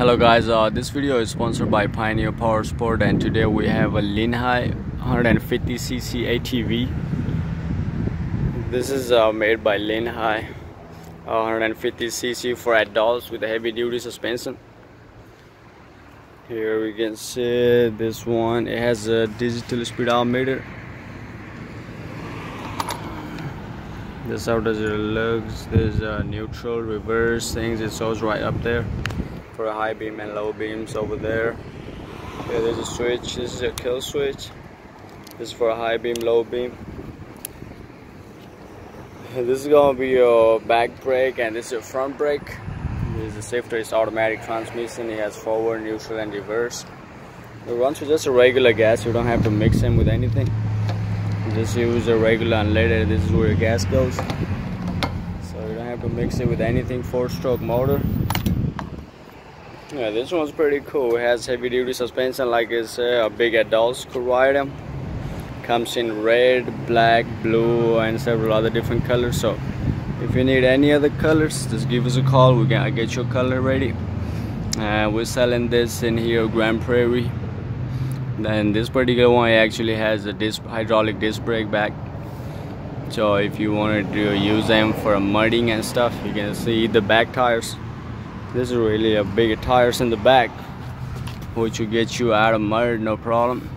Hello guys, uh, this video is sponsored by Pioneer Power Sport and today we have a Linhai 150cc ATV. This is uh, made by Linhai 150cc for adults with a heavy duty suspension. Here we can see this one, it has a digital speedometer. This how does it looks, there's a neutral, reverse things, it shows right up there for high beam and low beams over there. There's a switch. This is a kill switch. This is for a high beam, low beam. This is gonna be your back brake and this is your front brake. This is a safety it's automatic transmission. It has forward, neutral, and reverse. It runs with just a regular gas. You don't have to mix them with anything. Just use a regular unleaded. This is where your gas goes. So you don't have to mix it with anything. Four-stroke motor. Yeah, this one's pretty cool. It has heavy duty suspension like it's uh, a big adults could ride them. Comes in red, black, blue, and several other different colors. So if you need any other colors, just give us a call. We can get your color ready. Uh, we're selling this in here, Grand Prairie. Then this particular one actually has a disc, hydraulic disc brake back. So if you wanted to use them for mudding and stuff, you can see the back tires this is really a big tires in the back which will get you out of mud no problem.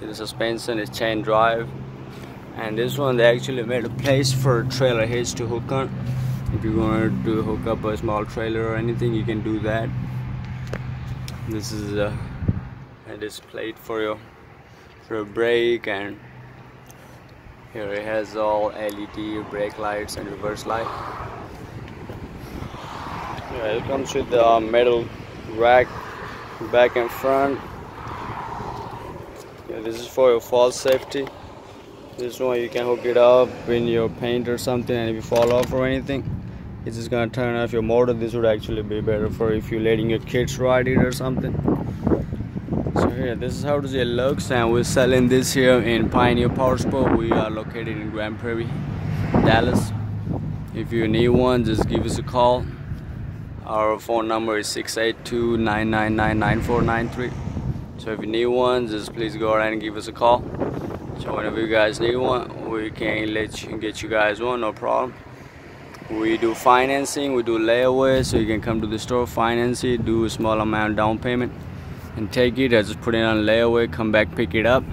See the suspension is chain drive. And this one they actually made a place for trailer hitch to hook on. If you want to hook up a small trailer or anything you can do that. This is a, a display for your for a brake and here it has all LED brake lights and reverse light it comes with the metal rack back and front. Yeah, this is for your fall safety. This one you can hook it up in your paint or something and if you fall off or anything, it's just gonna turn off your motor. This would actually be better for if you're letting your kids ride it or something. So here, this is how it looks and we're selling this here in Pioneer Power Sport. We are located in Grand Prairie, Dallas. If you need one, just give us a call. Our phone number is 682-999-9493. So if you need one, just please go ahead and give us a call. So whenever you guys need one, we can let you get you guys one, no problem. We do financing, we do layaway, so you can come to the store, finance it, do a small amount down payment, and take it. I just put it on layaway, come back, pick it up.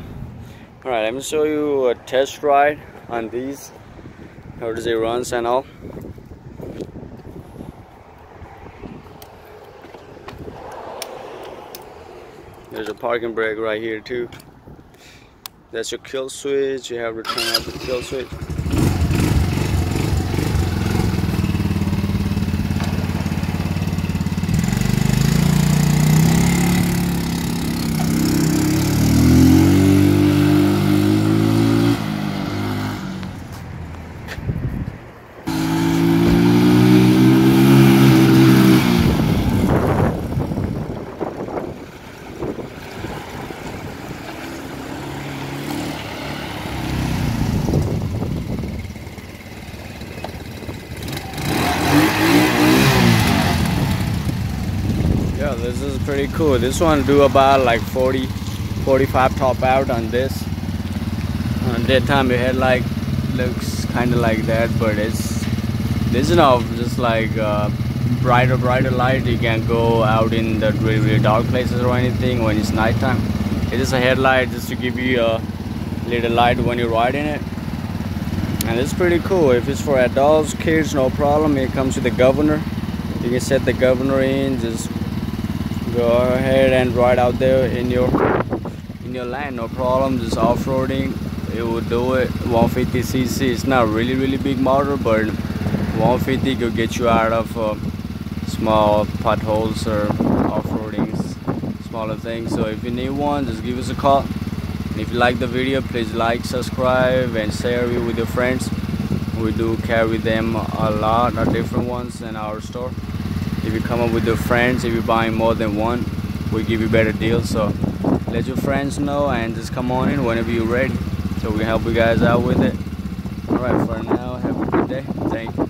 All right, let me show you a test ride on these. How does it runs and all. There's a parking brake right here too. That's your kill switch. You have to turn off the kill switch. yeah this is pretty cool. This one do about like 40 45 top out on this. On that daytime your headlight looks kind of like that but it's this is not just like uh, brighter brighter light. You can go out in the really, really dark places or anything when it's nighttime. It is a headlight just to give you a little light when you're riding it. And it's pretty cool. If it's for adults kids no problem. It comes with the governor. You can set the governor in just go ahead and ride out there in your in your land no problem just off-roading it will do it. 150cc it's not really really big motor but 150 could get you out of uh, small potholes or off-roading smaller things. So if you need one just give us a call. And if you like the video please like subscribe and share it with your friends. We do carry them a lot of different ones in our store if you come up with your friends if you're buying more than one we give you better deals so let your friends know and just come on in whenever you're ready. So we can help you guys out with it. All right for now have a good day. Thank you